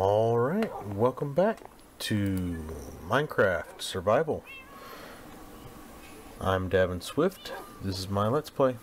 Alright, welcome back to Minecraft Survival. I'm Dahven Swift. This is my Let's Play.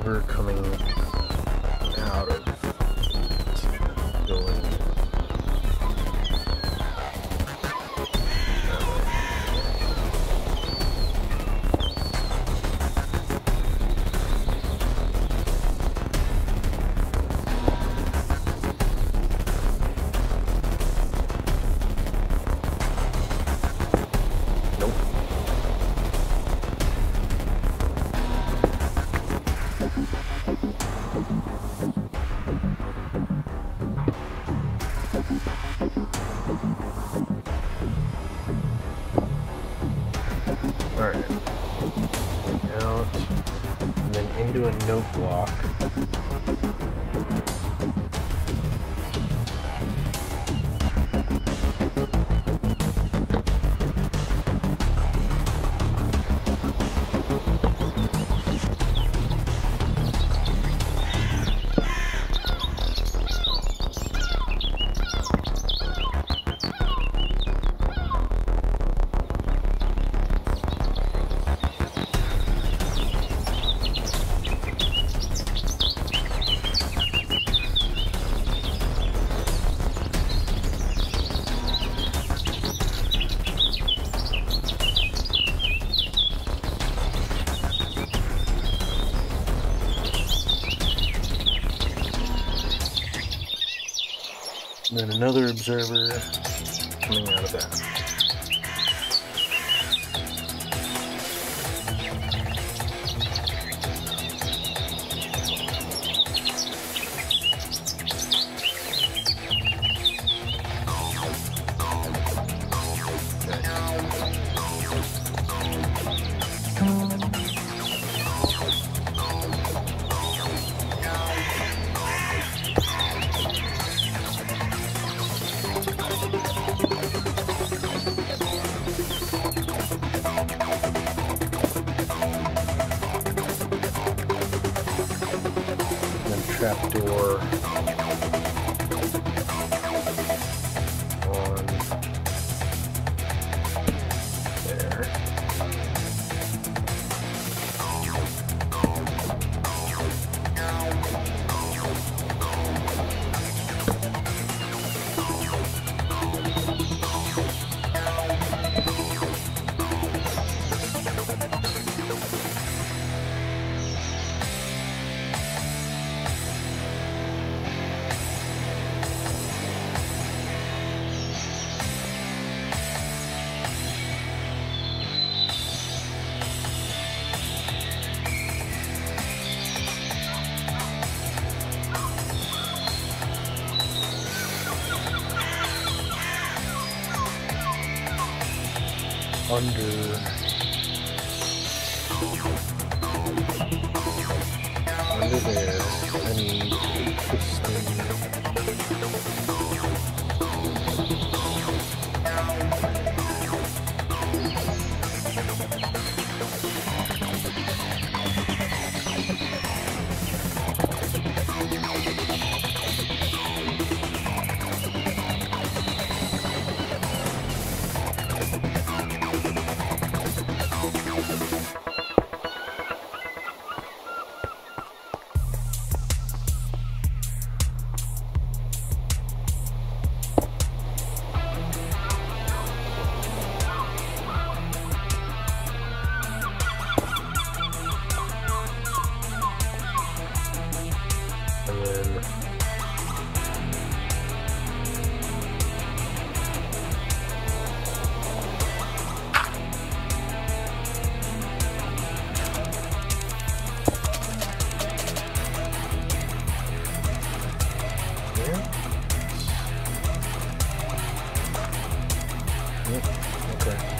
Observer into a note block. And then another observer coming out of that. Under okay.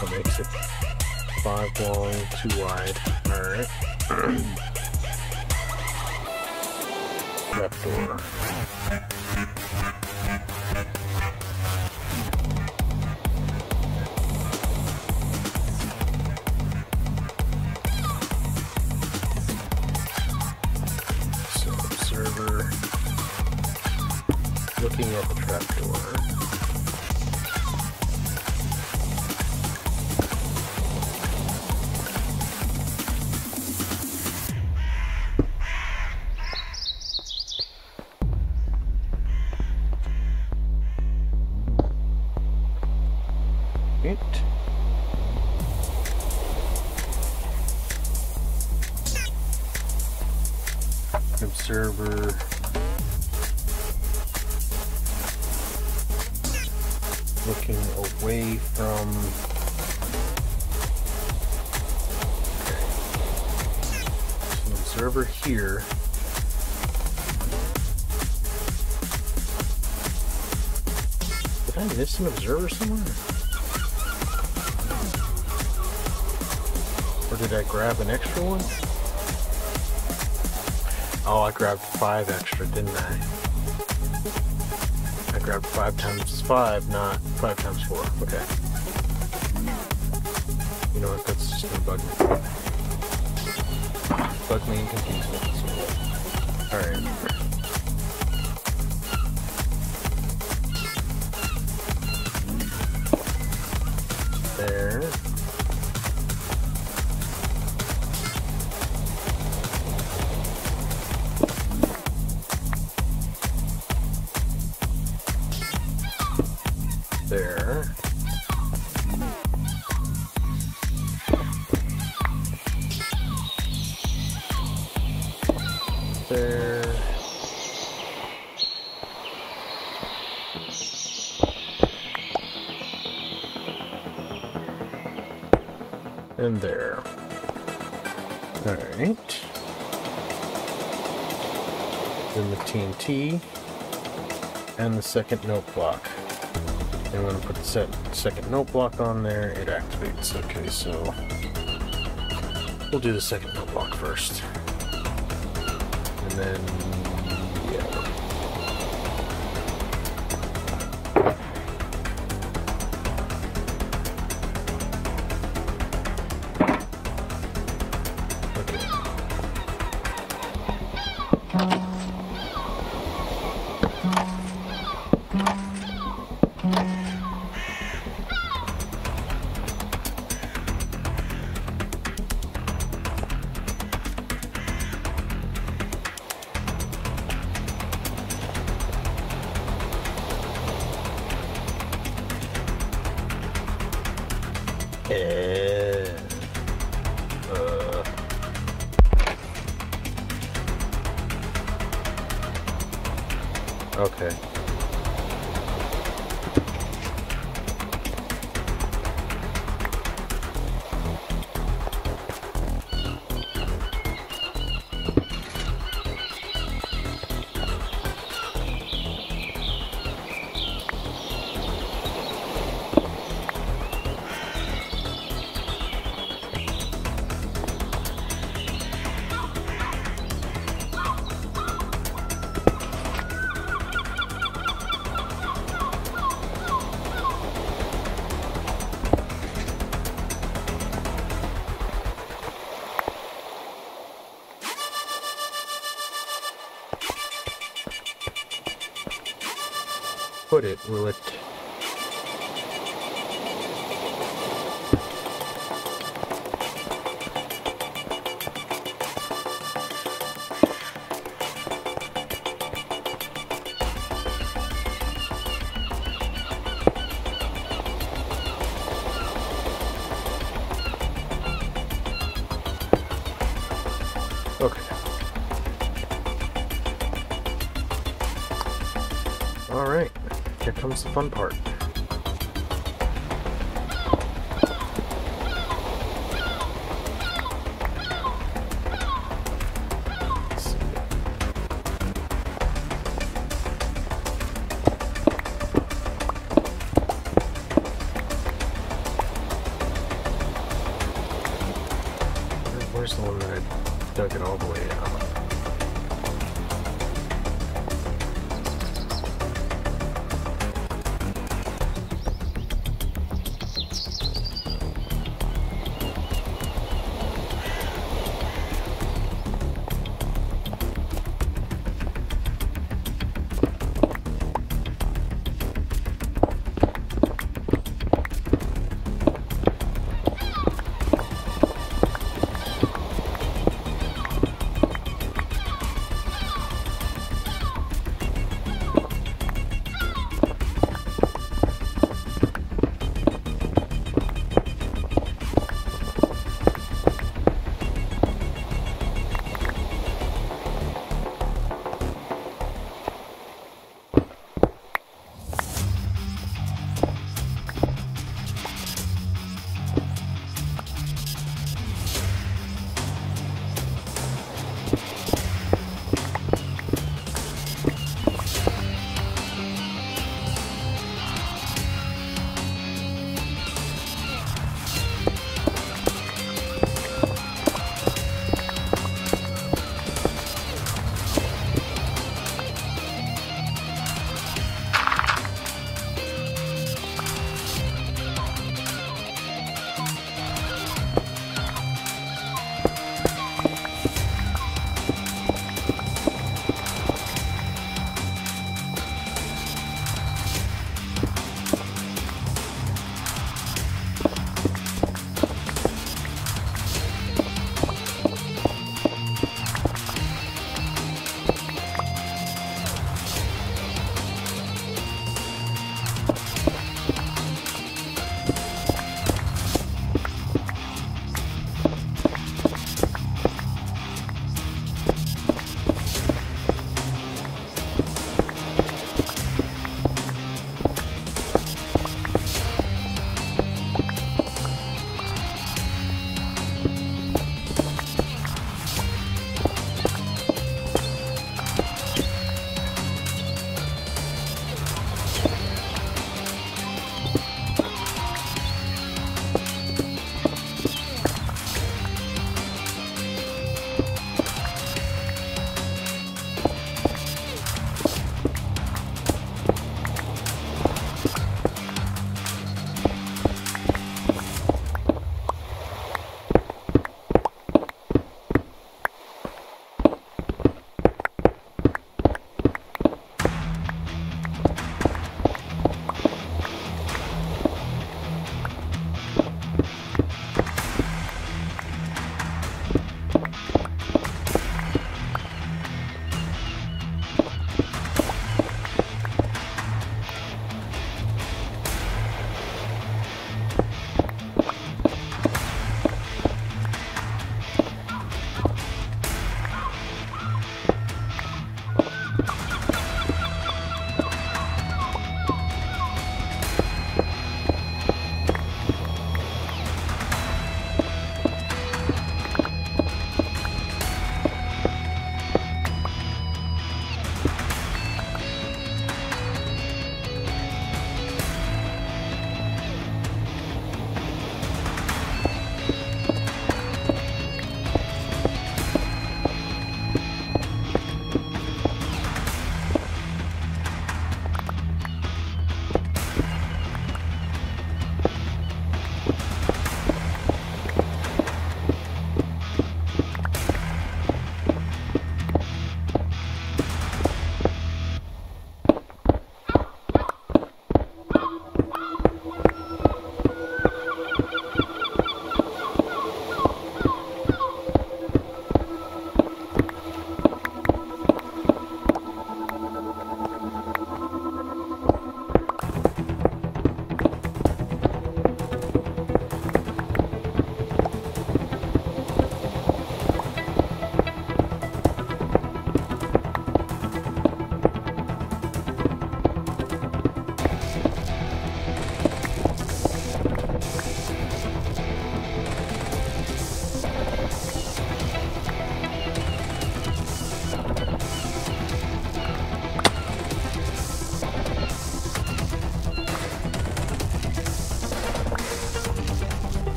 That makes it five long, two wide. Alright. Trap Looking away from. an observer here. Did I miss an observer somewhere? Or did I grab an extra one? Oh, I grabbed five extra, didn't I? I grabbed five times five, not five times four. Okay. You know what? That's just gonna bug me. Bug me and confuse me. Alright. There. There. There. And there. Alright. Then the TNT and the second note block. And gonna put the set, second note block on there, it activates. Okay, so we'll do the second note block first. And then, yeah. Okay. Uh, Put it, will it? Fun part.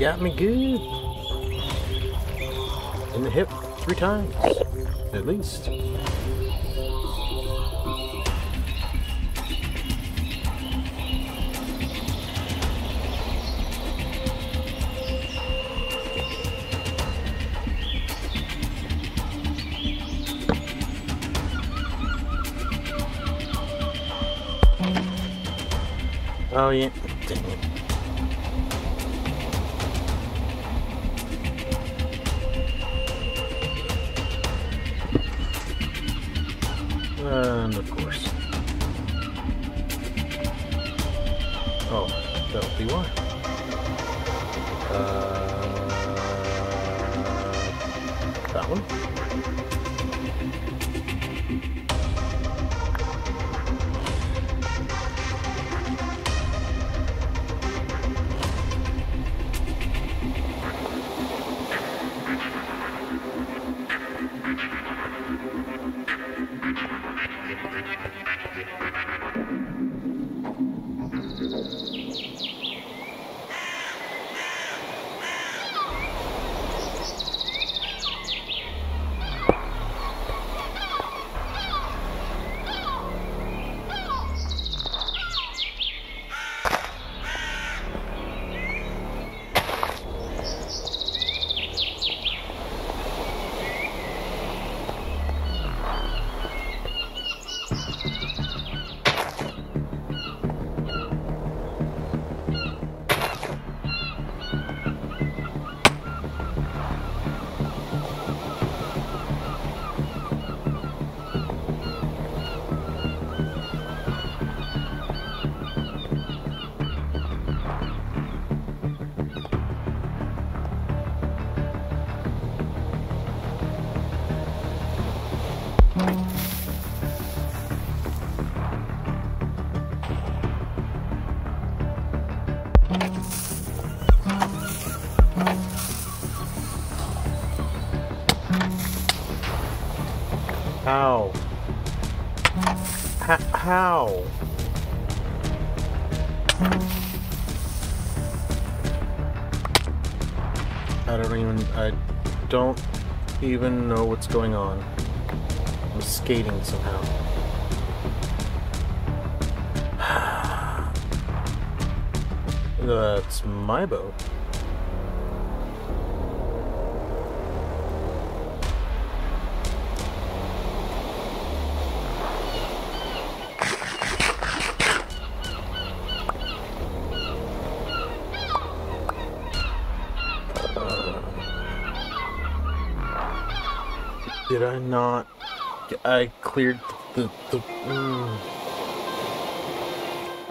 Got me good. In the hip three times, at least. Oh yeah, it. And of course. Oh, that'll be why. Uh, that one. How? H- how? I don't even. I don't even know what's going on. I'm skating somehow. That's my boat. Did I not? I cleared the. the mm.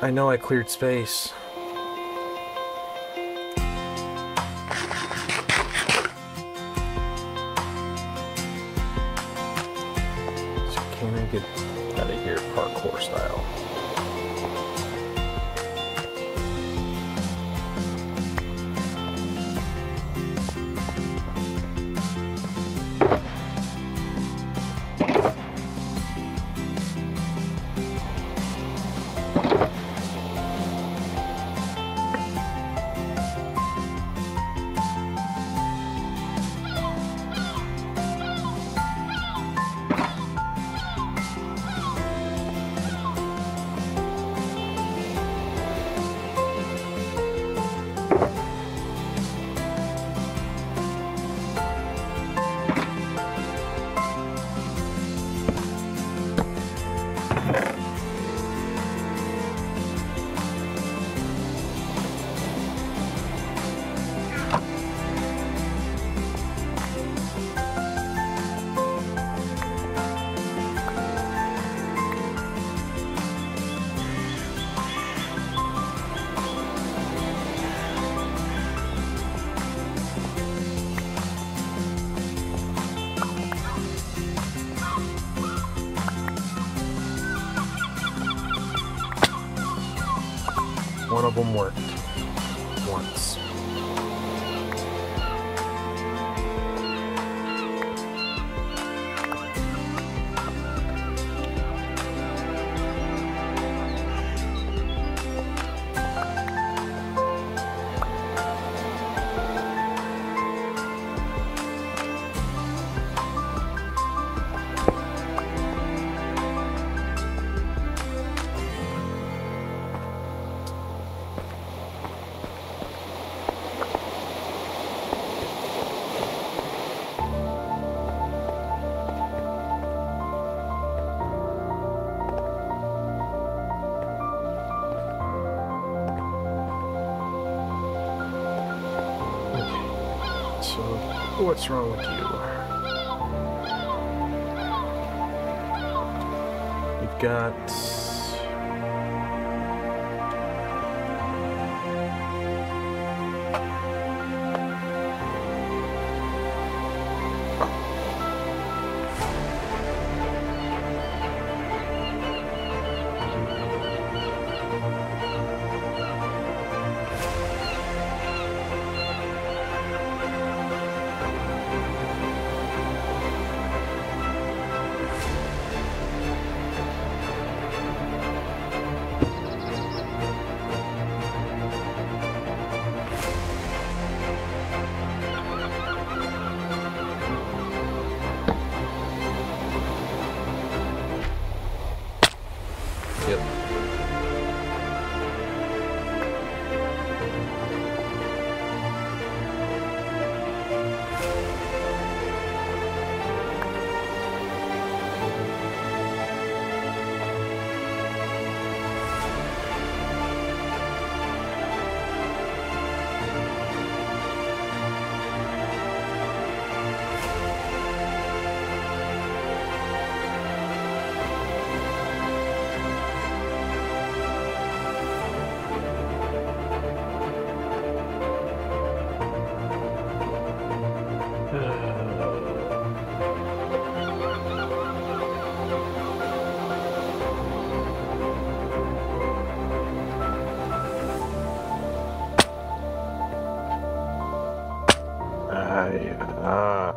I know I cleared space. Of them worked. What's wrong with you? We've got Ah.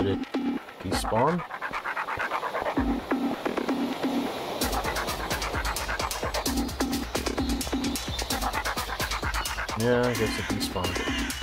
It despawn? Yeah, I guess it despawned.